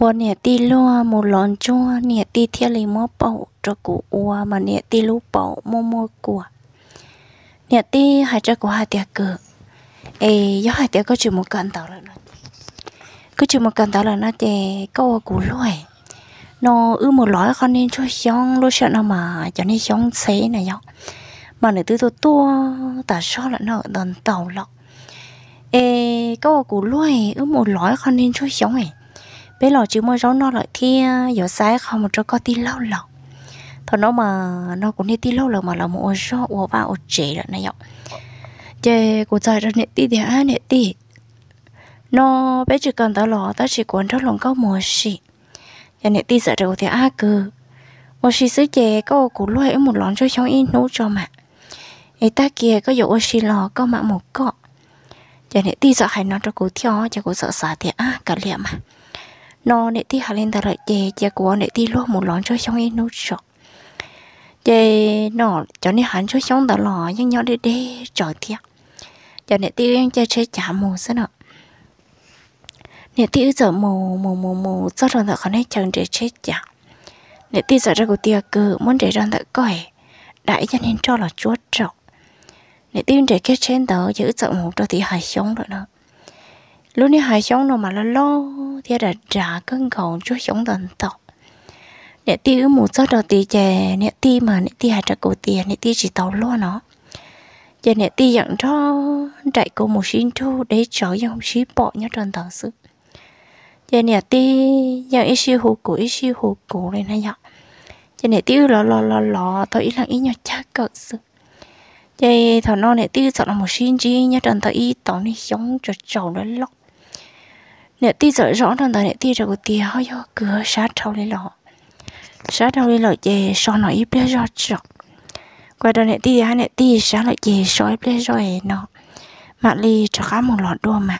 我เนี่ยตีลัวมูหลอนจัวเนี่ยตีเทียลีมอเป่าจะกูอัวมาเนี่ยตีลูเป่ามัวมัวกัวเนี่ยตีหายจะกูหายเตียเกิดเอ้ยหายเตียก็จืมกันต่อแล้วนะก็จืมกันต่อแล้วนะเจก็กูรวยนออือมูหลอยคนนี้ช่วยช่องรู้เชื่อนะมาจะนี่ช่องเซ่นะยอมาเนี่ยตีตัวตัวแต่ชอบละเนาะตอนเต่าหรอกเอ้ก็กูรวยอือมูหลอยคนนี้ช่วยช่องเอ้ bé lò chỉ mới rau nó lại thì ờ, giờ sáng không một cho có tí lâu lâu thôi nó mà, nó cũng đi tí lâu lâu mà là một ô rau ô ba, ủa chế rồi này nhở chế của trời rồi nè tí thì á nè tí. Nó, bé chỉ cần tao lò tao chỉ quấn rất lòng câu mùa xì giờ nè tí sợ rồi thì á cứ mùa xì sứ chế có củ loài ấy một lon cho cháu in nấu cho mà ấy ta kia có dụ xì lò có mà một cọ giờ nè tí sợ hay nó cho củ theo cho củ sợ sợ thì á cả liệm mà nó nè ti hà lên ta lại chè chè của nè ti luôn một lon cho xong in nấu sọ chè nó cho nên hắn cho xong ta lò, nhưng nhỏ để để trò thiệt. Giờ nè ti anh chơi chơi chả mù sao nào nè ti giờ mù mù mù mù cho rằng là con chẳng để chơi chả. Nè ti giờ ra của tia cứ muốn để rằng là coi đại cho nên cho là chúa trọng nè ti để cái trên đó giữ sợ mù cho thì hài sống rồi đó lúc này hai sống nó mà là lo, thì đã trả cân cầu cho sống tận tộc nè ti ứ một số đó ti chè, nè ti mà, nè ti hai trả cổ tiền nè ti chỉ tàu lo nó. Giờ nè ti dặn cho đại cô một xin thu để cho dòng xí bỏ nhá trần tận sự. Giờ nè ti dặn ít siêu hồ cổ ít siêu hồ cổ này nè dặn giờ nè ti lo lo lo lo tôi ít lặng ít nhá chắc cỡ sự. Giờ thằng non nè ti sợ là một xin chi nhá trần tận ít tao này giống cho chồng nó lóc nè, ti sợ rõ trần tờ nè tí rồi tí họ vô cửa sát thâu lên lọ sát thâu lên lọ chè, so nó ít bé rõ chọc qua đó nè, ti ha nè, ti sát lại chè, so ít bé rồi nó mà li cho cá một lọ đua mà.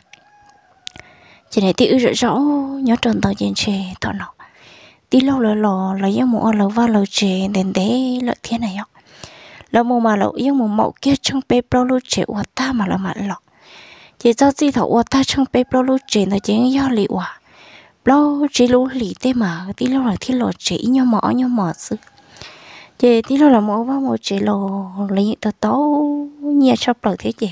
Chỉ nè ti ư rõ, nhớ trần tờ trên chè thọ nọ. Tí lâu lờ lò là giống một lờ va lọ chè đến đấy lợi thiên này ạ lọ mù mà lọ giống một mậu kia trong bê bao lu chè của ta mà là mặn lọ chỉ cho chỉ thấu ở ta trong bếp pro lu chè là chỉ do lì quả pro chỉ lu lì tê mà, tí lâu là thiên lò chè nhau mỏ nhau mỏ sự chỉ tí lâu là mỏ vào một chè lò lấy những tờ tấu nhà cho bờ thế chè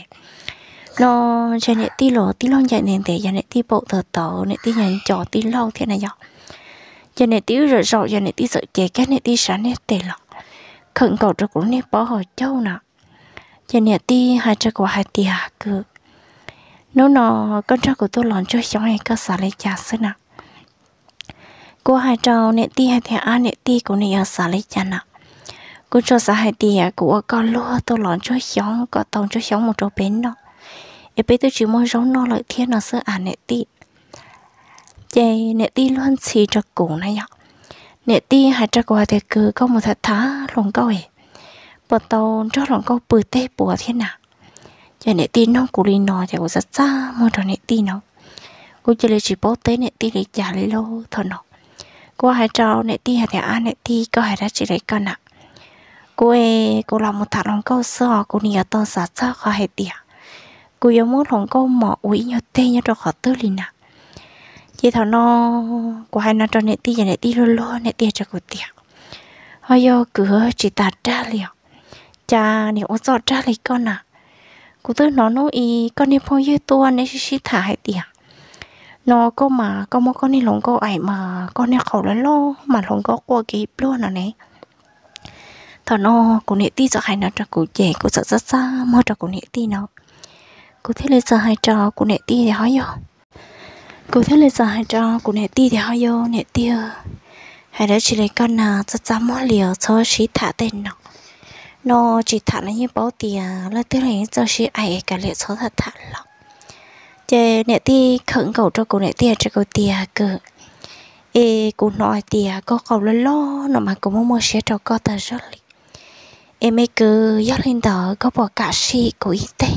nó cho nè tí lò, tí lon chạy nè để cho nè tí bộ tờ tờ nè tí nhà trò tí lâu thế này dọc cho nè tí rồi rồi cho nè tí sợ chè cái nè tí sáng nè tệ lọ khẩn cầu cho cũng nè bỏ hồi châu nào cho nè tí hai cho quả hai tia cứ nếu nó con trai của tôi lòn cho cháu này có xả lấy trà xứ nào? cô hai trâu nè ti hai thẻ ăn nè ti của ở xả lấy trà nào? cô cho xả hai tia của con lúa, tôi lòn cho cháu có tông cho cháu một chỗ bến đó. Em bây tôi chỉ muốn giống nó lợi thiên nó sơ à nệ ti. Chị nệ ti luôn xì cho cổ này nhở nệ ti, hai cho của thì cứ có một thật thá lòng câu ấy. Bọn tàu cho lòng câu bự tê bùa thiên nào cho nên tin nó cũng đi nó chả cũng rất xa mua cho nệ tin nó. Cô chỉ lấy chỉ bố tế nệ tin để trả lấy lô, thôi nó. Cô hai trâu nệ tin hai thằng ăn nệ ti có hai đã chỉ lấy con ạ. Cô ấy cô làm một thằng lòng câu sơ cô nhớ to sát sát có hai tiền cô yêu muốn lòng câu mỏ uý nhau tê nhau cho khó tư lì nè chị thằng nó, cô hai nó cho nệ tin và nệ tin lô lô nệ tin cho cô tiền hơi yo cửa chỉ tạt ra liền. Cha nếu ô sợ ra lấy con à cụ tư nó nó y con đi phong yêu tua nên xí xí thả hai tiền nó có mà, có một con đi lòng có ai mà con đi khẩu lớn lo mà lòng có qua cái luôn à này thằng nó, cô nệ ti cho hai nó cho cụ trẻ cụ sợ rất xa mà cho cụ nệ ti nó. Cụ thấy lấy giờ hai trò cụ nệ ti thì hỏi vô. Cụ thấy lấy giờ hai trò cụ nệ ti thì hỏi vô nệ ti hay đó chỉ lấy con nào cho cháu mua liều cho chỉ thả tên nó nó chỉ thả là như bao tiền là tức là cho chị ấy cả liệu số thật thả lắm chè nè ti khẩn cầu cho cô nè ti cho cô tiền cơ ê cô nói tiền có cầu lo lo, nó mà cô muốn mua xe cho cô ta rất lì. Em ấy cứ dắt lên đó, có bỏ cả xe của y tế.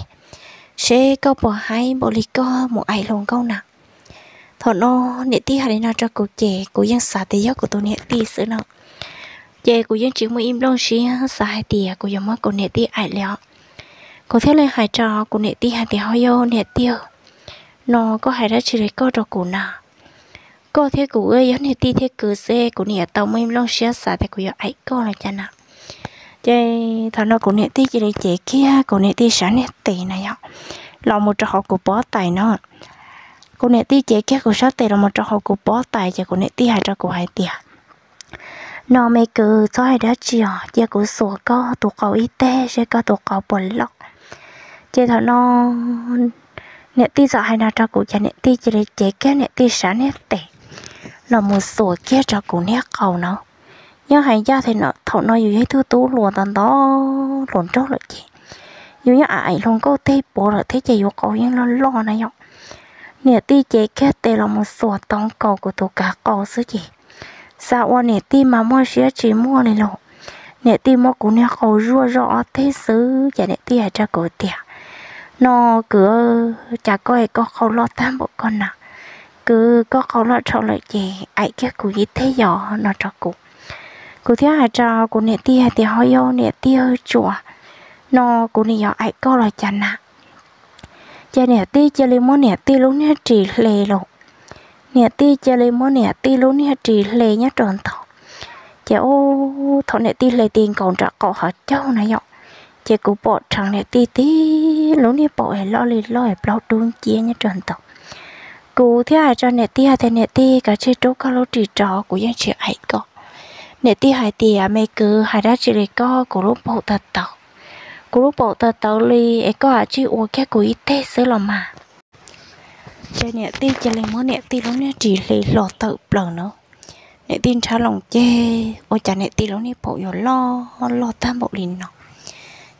Sẽ có bỏ hai bộ lý co, một ai luôn câu nè thọ nó nè ti hà hay nó cho cô trẻ cô dân xã thì gió của tôi nè ti sữa nào chè cô dân chỉ muốn im lông xí xả hai tìa cô dân mất cô nệ tí ảnh léo cô thấy lên hai trò cô nệ tí hai tí hoa vô nệ tiêu nó có hai ra chỉ lấy câu cho cô nè có thế cụ ơi, dân nệ ti thế cử xe của nệ tàu mấy lo xé xả thì dân ảnh có là cha nào chơi thằng nó của nệ ti chỉ để chế kia, của nệ ti sáng nệ tỷ này ạ là một trò học của bó tài nó. Của nệ ti chế kia của sáu tỷ là một trò học của bó tài cho của nệ ti hai trò của hai tỷ nó mấy cứ cho hai đứa chị họ giờ cũng sổ có tụ cầu y tế sẽ có tụ cầu bẩn lọc chị thọ nó nẹt tí giờ hai nó cho cụ cha nẹt tí chị lấy chế kia nè tí sáng nè tệ. Là một sổ kia cho cụ nè, cầu nó. Nhưng hai gia thì nó thọ nó dù thấy thứ tú luôn tàn đó luồn chốt lại chị. Dù như ai luôn có thấy bộ là thấy chị vô cầu nhưng nó lo này nhóc nẹt tí chế kia tệ là một sổ tông cầu của tụ cả cầu sứ chị sao qua nè ti mà mua xía chỉ mua này lộ. Nè ti mua cũng nè khẩu rua rõ thế xứ. Chả nè ti ở cho cổ tiệt nó cứ chả coi có khẩu lo tam bộ con nào. Cứ có khẩu lo cho lại chị ai cái cụ gì thế giỏ nó cho cụ cụ thế ở cho cụ nè ti thì hơi yêu nè tia chùa. Nó cụ nè giỏ ai có là chả nè chả nè ti chả lên món nè ti lúc nè chỉ lề lộ nè ti chè lên món nè ti luôn nè chỉ lề nhá tròn thọ. Chè ô, thọ nè ti lề tiền còn trả cọ họ châu này nhọ chè cụ bỏ chẳng nè ti tí lúc nè bỏ lo lì lo lo đun chia nhá tròn thọ. Cú thế ai cho nè ti hai thế nè ti cả chế chỗ cao lô chỉ trò của dân chị ấy có nè ti hai ti à mày cứ hai đã chỉ lấy có của lúc bộ thật tàu. Của lúc bộ thật tàu lì ấy có à chỉ uống cái của ít thế sớ là mà chơi nè ti chơi lên mới nè ti lúc nè chỉ lấy lọ tự bẩn nữa nè tin cha lòng chơi ôi chả nè ti lúc nè bộ yo lo lo tam bộ liền nó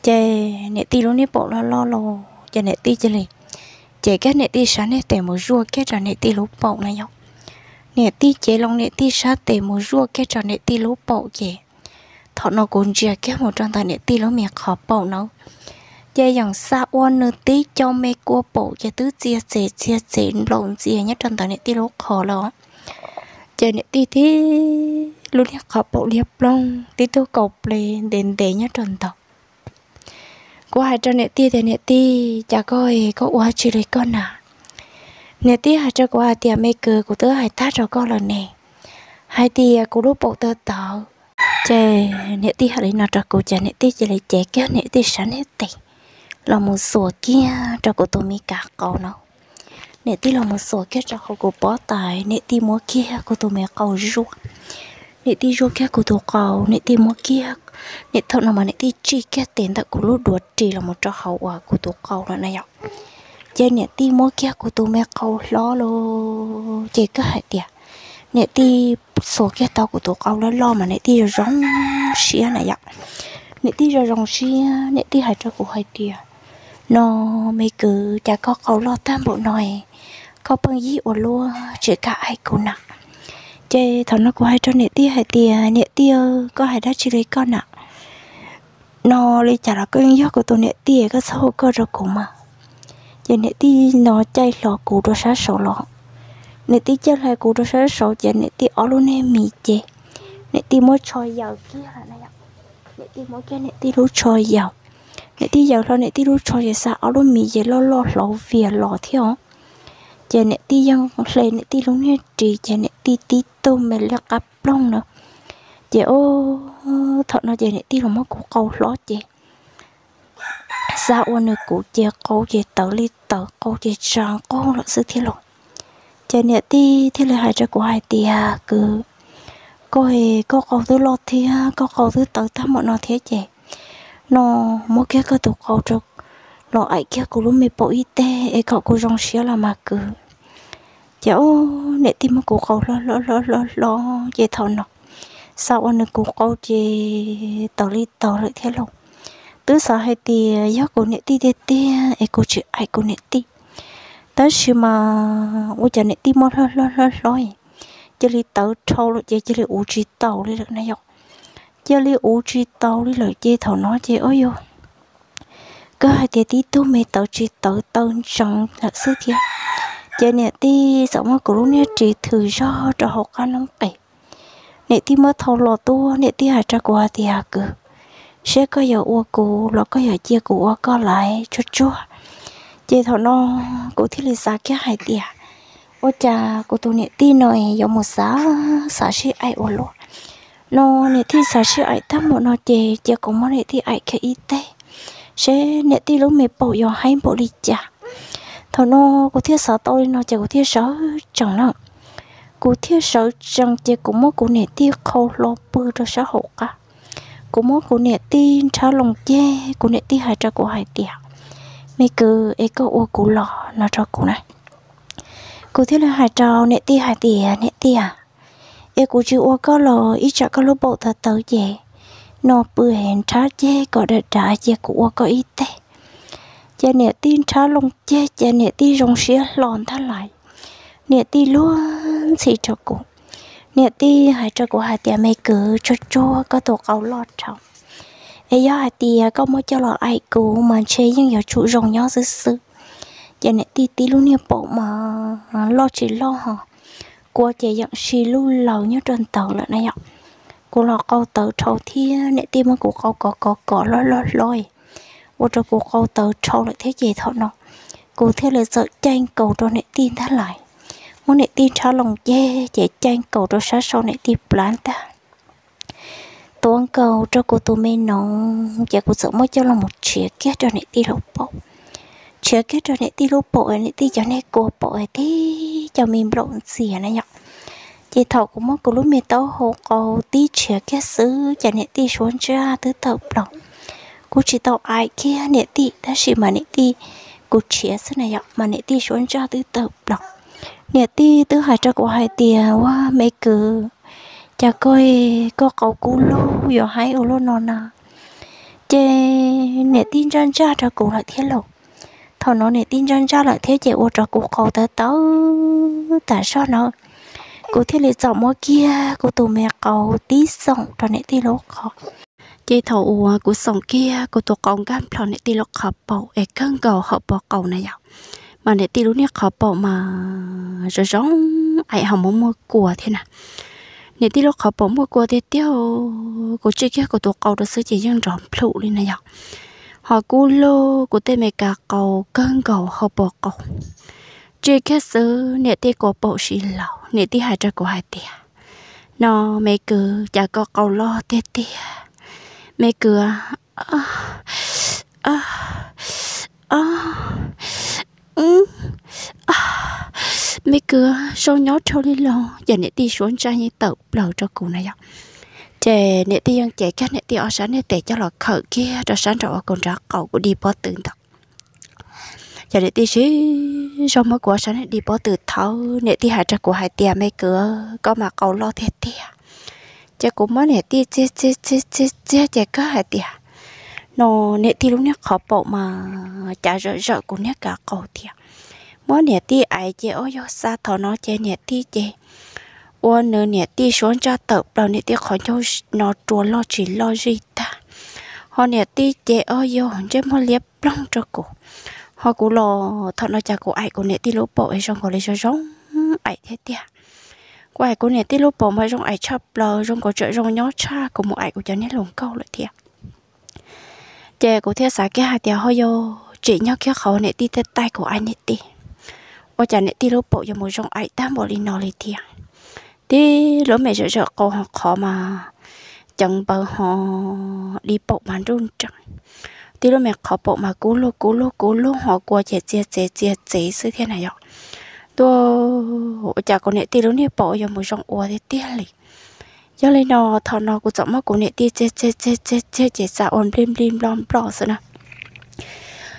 chơi nè ti lúc nè bộ lo lo lo chơi nè ti chơi lên chơi cái nè ti sáng nè tè một rùa cái trò nè ti lúc bộ này nhóc nè ti chơi long nè ti sáng tè một rùa cái trò nè ti lúc bộ chơi thọ nó cũng chơi cái một trong tay nè ti lúc mẹ khó bộ nó chế dòng xa ôn nữ tí cho mê cua bộ chế tứ chia sẻ chia sẻ lộn chia nhất trong tài nệ ti lúc khó lắm chế nệ ti tí luôn khó bộ liệp long tí tôi cột lên đến để nhất trong tàu của hai cho nè ti thì nè ti chả coi có uа chỉ lấy con à nè ti hai cho qua hai tiệm mê cờ của tớ hai tát cho con lần nè hai ti cô lúc bộ tớ tớ chè nè ti hai lấy nó trò cô chè nè ti chỉ lấy chè kéo nè ti sẵn hết tình là một số kia cho cô tôi mi cả cầu nó. Nè tí là một số kia cho cô cô bỏ tài, nè tí mua kia cô tôi mẹ cầu ruột nè tí ruột kia cô tôi cầu nè tí mua kia. Nè thợ nào mà nè tí chi kia tiền tại cô lúc đuổi chỉ là một cho hậu quả của tôi cầu là này ạ. Chơi nè tí mua kia cô tôi mẹ cầu lo lo chơi cái hại tiệt nè tí số kia tao của tôi cầu lo lo mà nè tí rong xía này ạ. Nè tí rong xía nè tí hại cho của hại tiệt nó mấy cứ chả có cầu lo tam bộ nồi. Có bằng gì ổ luôn chỉ cả ai cũng nặng. Chơi thằng nó có hai cho nệ tia hai tia nệ tia có hai đã chỉ lấy con ạ. Nó lấy chả là cái gió của tôi nệ tia cái sâu cơ rồi cũng mà. Giờ nệ tia nó chạy lọ cụ đồ sát sổ lọ. Nệ tia chơi lại cụ đồ sát sổ, giờ nệ tia ở luôn em mì chê. Nệ tia mới choi giàu kia là này ạ? Nè tia mới cái nệ tia lúc choi giàu nãy ti giờ thôi nãy ti lúc cho giờ sao ở luôn mì giờ lo lo lọ việc lọ theo giờ nãy ti yang lệ nãy ti lúc nè trì, giờ nãy ti ti tôm mẹ là cặp lông nữa. Giờ, ô thật nó giờ nãy ti lúc mất của câu lo chị sao ôn được cụ giờ câu giờ tớ li tớ câu giờ tròn câu là sự thiết lộ giờ nãy ti thì là hai cho của hai tia cứ coi có câu thứ lo thì có câu thứ tớ tham mọi nó thế chị nó mua kia cái tụ cầu trục. Nó ai kia cô lúc mẹ bỏ y tế ấy cậu cô rong xía là mà cứ. Cháu nè tim mà cô cầu lo lo lo lo lo về thầu nó sau anh cô cầu về tàu đi tàu lại thế luôn tứ sợ hay thì do cô nè ti tê tê ấy cô chỉ ai cô nè ti. Tới khi mà ôi chả nè ti mất lo lo lo lo chỉ đi tàu trâu rồi chỉ chỉ đi u chỉ tàu đi được này không chơi li u chi tàu đi lời chơi thầu nó chơi ôi yo cơ hai tia tí tu mê tàu chi tàu tàu trong là sự thiệt giờ nè tí sống mà cổ nè chỉ thử cho cho học ăn nóng tệ nè tí mới thầu lò tu, nè tí hà cho qua thì hà cử. Sẽ có giờ ua cụ lo có giờ chia cụ có lại cho chua. Chơi thầu nó cụ thiết lý xa cái hai tia ô cha cô tôi nè tí nói giống một xã xã sĩ ai ô lo nó nè thì xã sĩ ai ta một nó chè chè cũng mà nè thì ai cái y tế. Sẽ nè thì lúc mẹ bỏ vào hay bộ đi chả. Thôi nó cô thiết sợ tôi nó chè cô thiết sợ chẳng lắm cô thiết sợ chẳng chè cũng mà cô nè thì khâu lo bự cho xã hội cả. Cô mà cô nè thì trả lòng chè cô nè thì hai cho cô hai tiệt mấy cứ ấy có ô cô lọ nó cho cụ này. Cô thiết là hai trò nè thì hai tìa nè tìa e cô chịu ô có lò ít chả có lúc bộ thật tớ về nó bự hẹn trả chê có đợt trả chê của có ít tê chê nè tin trả lông chê chê nè tin rong xía lòn thắt lại nè ti luôn xì cho cô nè ti hai cho cô hai tia mấy cứ cho cho có tổ cầu lọt trọng ấy do hai tia có mỗi cho lọ ai cô mà chê nhưng giờ chủ rong nhỏ dữ sư chê nè tin tí luôn nè bộ mà lo chỉ lo hả? Cô chị dặn xì lưu lầu nhớ trên tàu lại này ạ. Cô lo câu tàu trâu thia nè tim của câu cỏ cỏ cỏ lo lo, lôi. Ô cho cô câu tàu trâu lại thế gì thôi nó cô thế là sợ tranh cầu cho nè tin thắt lại. Muốn nè tin cho lòng dê chạy tranh cầu cho sát sau nè tim plan ta. Tuôn cầu cho cô tụi mình nó chạy cô sợ mới cho là một chia kia cho nè tin lộc bộ chia kết cho nệ tin lúc bộ nệ tin cho này cô bộ tí cho mình lộn xỉa này nhở. Chị thầu cũng mất cô lúc mình tao hồ cầu tí chưa cái xứ, chả này tí xuống ra thứ tập lòng cô chỉ tao ai kia nè tí, đã chỉ mà nè tí. Cô chia xứ này nhở, mà nè tí xuống ra à, thứ tập lòng nè tí thứ hai cho cô hai tiền quá mấy cứ chả coi có cầu cú lô giờ hai ô lô non nà chê nè tin chân cha cho cô lại thiết lộc thọ nó này tin chân ra lại thế chị ô trò cụ cầu tới tớ tại sao nó. Cụ thiếu lì chọn mỗi kia cụ tụ mẹ cầu tí sống trò này tí lỗ khó chị thầu ua cụ sống kia cụ tụ con gan, trò này tí lỗ khó bộ ế cân cầu họ bỏ cầu này dạo mà này tí lúc này khó bộ mà rồi rong ai hỏng muốn mua của thế nào? Này tí lúc khó bộ mua của thì tiêu cụ chơi kia cụ tụ cầu được sự chỉ dân rộng phụ lên này dạo họ cú lô của tên mẹ cả cầu cơn cầu họ bỏ cầu. Chỉ cái sự nè tê cổ bộ xì lão nè tê hai cho của hai tè nó, mẹ cứ chả có cầu lo tê tê. Mẹ cứ à à à, à, ừ, à. mẹ cứ sau nhót trâu đi lo giờ nè tê xuống ra như tàu lầu cho cụ này ạ chè nè ti yang chè cái nè ti ở sáng nè tè cho là khở kia cho sáng rồi còn ra cậu của đi bỏ tự tập giờ nè ti xí, sau mới của sáng nè đi bỏ tự tháo nè ti hai cho của hai tia mấy cửa, có mà cậu lo thế tia chè cũng mới nè ti chè chè chè chè chè chè có hai tia nó nè ti lúc nè khó bộ mà chả rỡ rỡ của nè cả cậu tia mới nè ti ai chè, ôi xa thọ nó chè nè ti chè ô nữa nè đi xuống cho tập đầu nè đi khỏi cho nó chùa lo chỉ lo gì ta. Họ nè đi chế ơi yo chế mà liếp lông cho cô. Họ cũng lo thật nó chả cô ai cô nè đi lỗ bộ ấy, xong cô lấy cho giống ai thế tia cô ai cô nè đi lỗ bộ mà trong ai chấp lờ trong có chợ trong nhó cha của một ai của cho nét lồng câu lại thiệt chế cô thế xã cái hai tia họ yo chỉ nhớ cái khẩu nè đi tay của ai nè đi ô chả nè đi lỗ bộ cho một trong ai tam bỏ đi nó lại thiệt đi lỗ mẹ sợ sợ cô học khó mà chẳng bờ họ đi bộ mà run chẳng đi lỗ mẹ khó bộ mà cú lô cú lô cú lô họ qua chè chè chè chè chè sư thế này rồi tôi chả có nè tí lỗ nè bộ giờ một trong ua thì tiếc lì giờ lên nó thằng nó cũng chẳng mà cũng nè tí chè chè chè chè chè chè sao ôm blim blim lom blo sao nè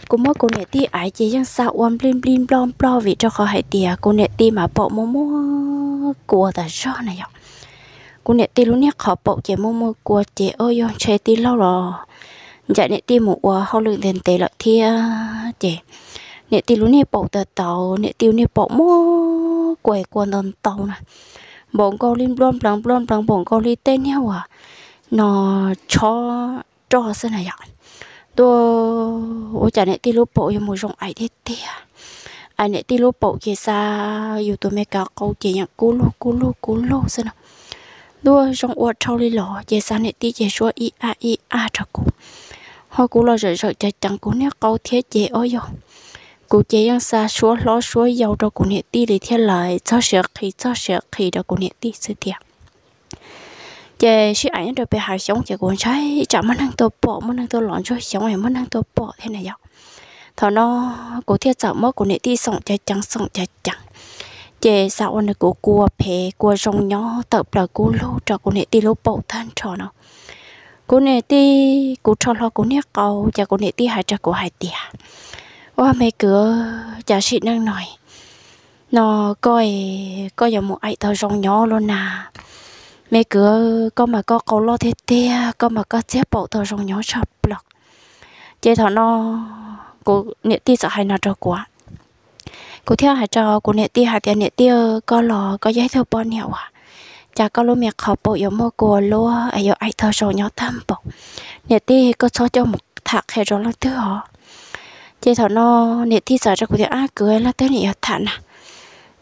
cũng mất cô nè ti ai chỉ yang sao ôm blim blim blom blo vì cho khó hay tiề à. cô nè ti mà bộ mua mua của ta cho này ạ. Cô nè ti lúc nè khó bộ chế mua mua của chị ơi yon chế ti lâu rồi dạ nè ti một qua à, hậu lượng tiền tệ lợi thia à, chị. Nè ti lúc nè bộ tờ tàu nè tiêu nè bộ mua quầy quần tàu tàu nè. Bọn cô lim blom blom blom blom, bọn cô li tên nhau à. Nó cho cho thế này ạ? Tôi ô, chả nè ti lúc bộ cho một rong ai thế tia ai à? À, nè ti lúc bộ kia sa yo tôi mẹ cả câu chị nhạc cú lô cú lô cú lô xem nào? Tôi rong ô trâu đi lò kia sa nè ti kia số i, a i, a cho cú. Họ cú lo rồi rồi chạy chẳng cú nè, câu thế chị ôi yo cú chế yang xa số lo số dầu cho cú nè ti để thế lại, cho sợ khi cho sợ khi đó cú nè ti sự thiệt chế sĩ ảnh được bị hại sống chế cuốn trái chả mất năng tôi bỏ mất năng tôi lọn cho sống ấy mất năng tôi bỏ thế này vậy thọ nó cố thiết sợ mất của nệ ti sống chạy chẳng sống chạy chẳng chế sao anh cố cua phê, cua rong nhỏ tập là cố lô cho của nệ ti lô bộ than cho nó. Cố nệ ti cố cho lo cố nhẹ cầu cho cụ nệ ti hại cho cụ hại tiệt qua mấy cửa chả sĩ năng nói nó coi coi giờ một ai tao rong nhỏ luôn à mẹ cửa có mà có câu lo thế tia có mà có chép bộ thờ rong nhỏ chập lọc chế thọ nó, cô niệm ti sợ hay nào cho quá cô theo hai trò cô niệm ti hai tiền niệm ti có lò, có giấy thơ bon nhiêu à chả có lúc mẹ khó bộ yếu mua cô lúa ai ai thờ rong nhỏ tam bộ. Niệm ti có cho cho một thạc hay rồi là thứ họ. Chế thọ nó niệm ti sợ cho cô theo á à, cười là tới niệm thản à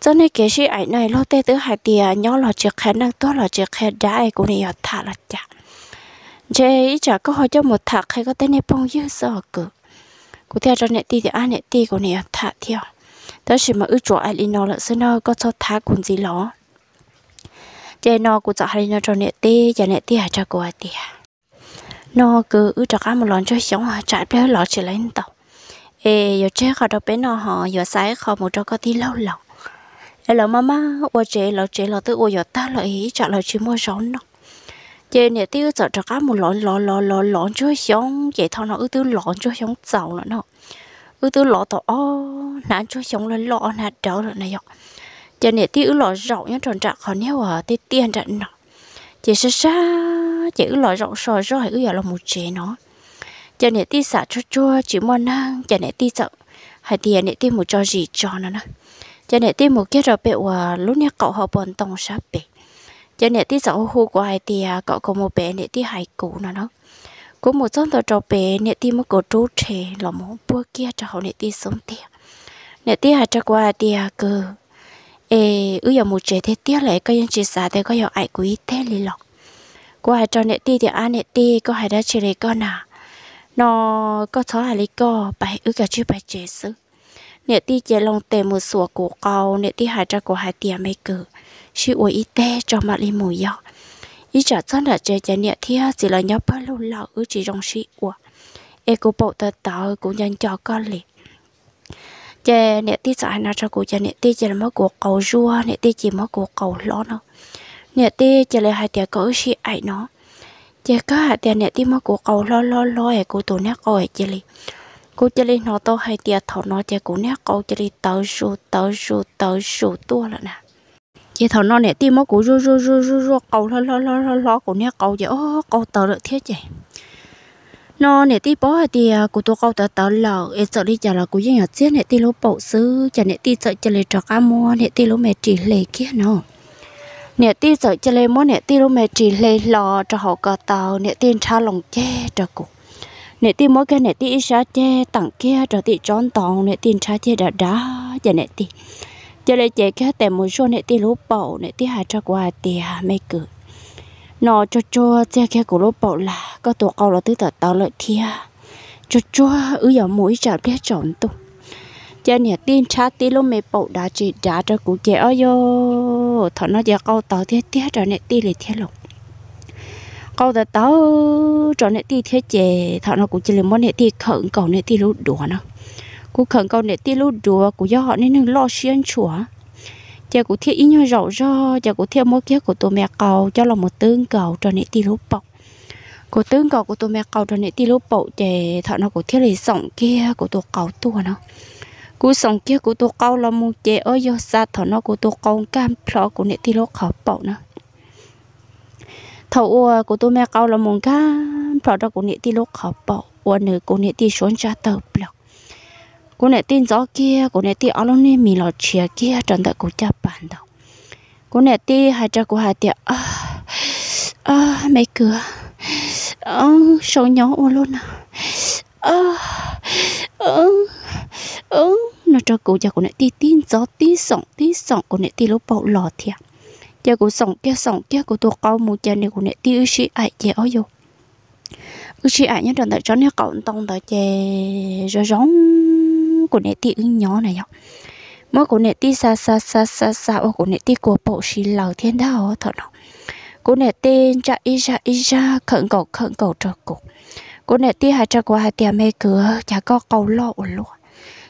cho nên cái gì ảnh này lo tê tứ hai tiền nhỏ là chiếc khả năng tốt là chiếc khả đại của cũng này thả là chả. Chế chả có hỏi cho một thạc hay có tên này bông dư sợ cử. Cô theo cho nẹt ti thì ăn nẹt ti của này thả theo đó chỉ mà ước chỗ ai đi nó là xin nó có cho thả cũng gì lo chế nó cũng cho hai nó cho nẹt ti và nẹt ti hay cho cô ai tiền nó cứ ước cho cả một lần cho sống chạy bé lọ chỉ lấy tàu. Ê, giờ chế họ đâu bé nó họ giờ sai họ một cho có tí lâu lâu lão mama. Ô chế lão chế lão tự ô giờ ta lão ý trả lão chỉ mua rón nó chế nè tiêu giờ cho cá một lọn lọn lọn lọn lọn cho sống vậy thôi nó ư tư lọn cho sống giàu nữa nó ư tư lọ tỏ, ô nãy cho sống lên lọ nãy đỡ rồi này dọc chế nè tiêu lọ rộng nhá, tròn trạc họ nhau ở tiêu tiền trận nó chế xa xa chế ư lọ rộng sò rồi ư giờ là một chế nó. Chế nên tiêu xả cho chua, chỉ mua năng. Chế nên tiêu sợ. Hay tiền nên tiêu một cho gì cho nó nè cho nên tí một cái rồi bị và lúc nãy cậu họ bận tông sắp bị. Cho nên tí sợ hú của thì à, cậu có một bé nên tí hai cũ nó đó. Có một trong tờ trò bé nè tí một cổ trú trẻ là một bữa kia cho họ nè tí sống tiệt nè tí hai cho qua thì à, cơ ê ư giờ một trẻ thế tiếc lại có những chị xã thì có giờ ai quý thế lì lọc qua cho nè tí thì anh nè tí, có hai đã chơi lấy con nào nó có chó hai lấy con bài ư cả chứ bài trẻ sức nè ti chế lòng tề một sủa cổ cầu nè ti hai trà cổ hai tiền mấy cử. Sư ủi ít tế cho mà đi mùi dọ ý trả chân là chế chế nè thì chỉ là nhóc bao lâu lâu ư chỉ trong sĩ ủa e cô bộ tờ tờ cũng nhân cho con liền. Chế nè ti sai nào cho cô chế nè ti chế là mất cổ cầu rua, nè ti chỉ mất cổ cầu lõ nó. Nè ti chế là hai tiền cỡ sĩ ảnh nó. Chỉ có hai tiền nè ti mất cổ cầu lo lo lo e cô tổ nè cầu ấy chỉ li cô chơi lên nó to hay tiệt thầu nó chơi cô nè cô chơi đi tàu số tàu số tàu số tua là nè. Chơi thầu nó nè, tim cô ru ru ru ru ru cầu lo lo lo lo lo cô nè cầu vậy ô cầu tàu được thiết vậy nó nè, tí bó thì à, cô tôi cầu tàu tàu lờ em sợ đi chờ là cô yên ở chết nè, tí lỗ bổ sư chờ nè, tí sợ chỉ li cho cá mua nè, tí lỗ mẹ chỉ lệ kia nó nè ti sợ cho lên mua nè ti lúc mẹ chỉ lệ lò cho họ cờ tàu nè tin cha lòng che cho cụ nè ti mỗi cái nè ti sa che tặng kia cho ti tròn tòng nè tin sa che đã đá cho nè ti cho lên che cái tèm một số nè ti lúc bầu, nè ti hai cho qua ti mấy cử. Nó cho cho che cái của lúc bầu là có tổ câu là tứ tờ tao lợi thia. Cho cho ứ giờ mũi chả biết chọn tu cho nè tin sa ti lúc mẹ bầu đã chỉ đã cho cụ che ơi yo thọ nó giờ câu tao thiết thiết rồi nè ti lì thiết lục câu tàu tao cho nè ti thế chè thọ nó cũng chỉ là món nè ti khẩn cầu nè ti lúc đùa nó cũng khẩn cầu nè ti lúc đùa của do họ nên lo xuyên chùa. Chè cũng thiết ý nhau rậu ro chè cũng thiết mỗi kia của tụi mẹ cầu, cho là một tương cầu cho nè ti lúc bọc của tương cầu của tụi mẹ cầu cho nè ti lúc bọc chè thọ nó cũng thiết là sọng kia của tụi cầu tua nó cú sống kia của tôi câu là mu chế ở do xa thọ nó của tôi câu cam phở của nè ti lô khó bỏ nó thầu ua của tôi mẹ câu là mu cam phải đó của nè ti lúc khó bỏ ua nữ của nè ti xuống cha tờ bọc của nè tin gió kia của nè ti ở lông nè mì lò chia kia, trần tại của cha bàn đầu của nè ti hai cha của hai tiệt à à mấy cửa à sâu nhỏ luôn à. À ừ nó cho cụ cha của này ti tin gió tí sọng tí sọng của này ti lúc bầu lò thiệt giờ cũng sống kia sống kia của tôi câu một chân này của nè tiêu sĩ ai chè ở vô. Ư sĩ ai nhớ rằng tại cho nè cậu tông tại chè rồi giống của nè tiêu nhỏ này ạ mỗi của nè tí xa xa xa xa xa. Ô, của nè tí của bộ sĩ lầu thiên đạo thật nào. Của nè tên cha y cha y cha khẩn cầu khẩn cầu cho cục. Của nè tí hai cha của hai tiệm mê cửa, chả có cầu lo luôn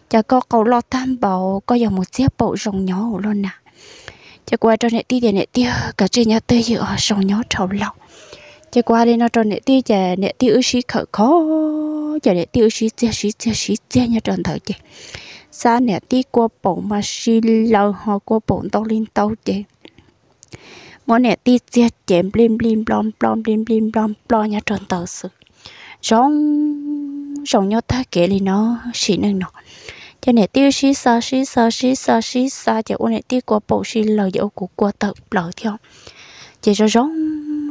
chả có cầu lo tam bảo, có dòng một chiếc bộ rồng nhỏ luôn nè chả qua cho nè ti để nè ti cả trên nhà tây dự sống nhớ trầu lòng chỉ qua đây nó cho nệ ti chả nệ ti ư sĩ khởi khó. Chả nệ ti ư sĩ chia sĩ chia sĩ chia nhà tròn thở chị xa nè ti qua bổng mà xì lâu họ qua bổng tao lên tao chị mỗi nè ti chia chém blim blim blom blom blim blim blom blom nhà tròn thở sự. Rong rong nhau ta kể lên nó xì nâng nó cho nên tiêu xí sa xí sa xí sa xí sa cho ôn nệ tiêu qua bộ xí lâu dấu của qua tập lâu theo chỉ cho rong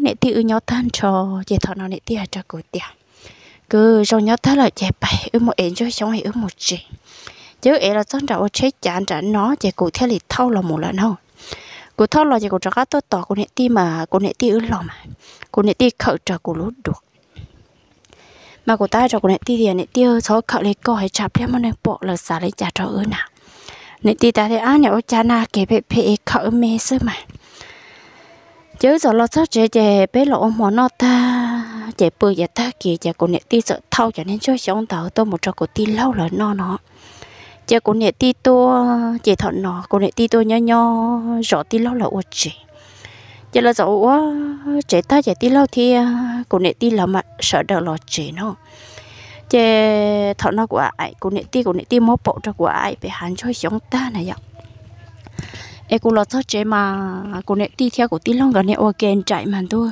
nè tiêu ư nhau tan cho chỉ thọ nó nè tiêu hạt cho cổ tiền, cứ rồi nhau tan là chỉ bảy ư một em cho sống hay ư một chị chứ em là chân đầu chết chán trả nó chỉ cụ theo lịch thâu là một lần thôi, cụ thâu là chỉ cụ cho các tôi tỏ cụ nè ti mà cụ nè ti ư lòng mà. Cụ nè ti khẩu cho cụ lút được mà cô ta cho cô này ti thì nè ti số khẩu lấy coi hay chạp thêm một này bộ là xả lấy trả cho ư nào. Này ti ta thì á nè ô cha na kể về về khẩu mê sơ mà chứ giờ lo chắc chế chế bé lộ mỏ nó ta chế bự giờ ta kì chế cô này ti sợ thâu cho nên cho xong tàu tôi một trò cô ti lâu rồi nó nó. Chế cô này ti to chế thọ nó cô này ti to nhỏ nhỏ, rõ ti lâu là uất chế giờ là dẫu quá ta trẻ tí lâu thì à, cô nệ tí là mặt sợ đỡ lo trẻ nó. Chế thọ nó của ai cô nệ tí cô nệ tí mốt bộ cho của ai về hắn cho sống ta này vậy em cũng lo cho trẻ mà cô nệ tí theo của tí long gần nè ok chạy mà thôi.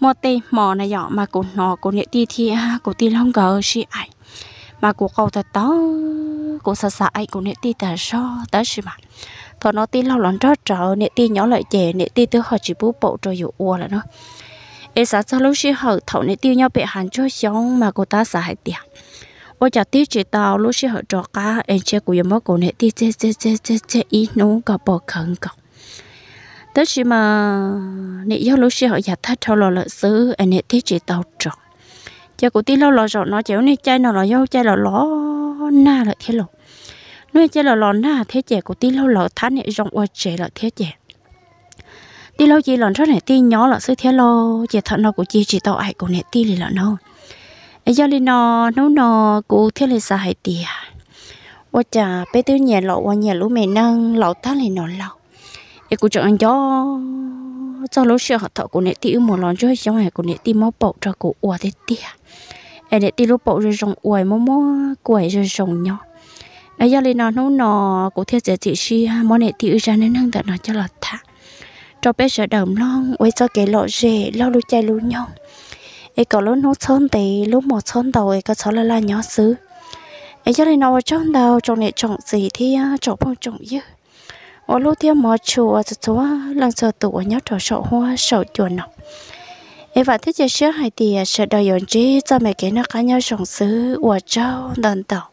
Mò tê, mò này dọ mà cô nó cô nè đi thì à, cô tí long gần xí ai. Mà cô cầu thật đó cô sợ sợ ai cô nệ tí ta so tới xí mà tao nó tin lâu lắm rất trở nè tin nhỏ lại chè nè tin thứ họ chỉ bú bộ cho dù ua là nó. Em xã cho lúc xí hở thầu nè tin nhau bị hàn cho xong mà cô ta xả hại tiền ôi chả tin chỉ tao lúc xí hở cho cá em che của yếm cổ nè tin che che che che che ý nó gặp bỏ khẩn cọc tất chỉ mà nè do lúc xí hở giả thắt thâu lò lợn sứ, em nè tin chỉ tao trọc cho cô tin lâu lò rồi nó chéo nè chai nó là do chai là lỏ na lại thế lộ nó chơi là ló na thế trẻ của tí lâu lọ thắt này rộng ở trẻ là thế trẻ. Tí lâu gì lần rất này tí nhỏ là sư thế lô, trẻ thật nó của chị chỉ tao ai của này tí lì là nó ấy giờ lên nó nấu nó của thế là sai tiệt và chả bé tư nhà lọ và nhà lũ mẹ nâng lọ ta lên nó lọ. Ấy của chọn cho cho lũ sữa họ thọ của này tí một lần cho cho hay của này tí máu bầu cho cụ ủa thế tiệt ấy để tí lũ bầu rồi rong uầy mò mò quẩy rồi rong nhỏ ấy giờ lên nó nấu nó cụ thiết giờ chị si món này thì ra nên nâng tận nó cho lọt thả. Cho bé sợ đầm long quay cho cái lọ rể lo lu chai lu nhau ấy có lúc nó chôn thì lúc một chôn đầu ấy có cháu là là nhỏ xứ. Ấy cho nên nó chôn đầu trong này chọn gì thì chọn phong chọn dư. Ở lúc theo mò chùa cho chúa lần sợ tụ nhớ trò sợ hoa, sợ chuồn nào ấy và thiết giờ sữa hay thì sợ đời yến chi cho mấy cái nó cá nhau trồng xứ của châu đàn tàu.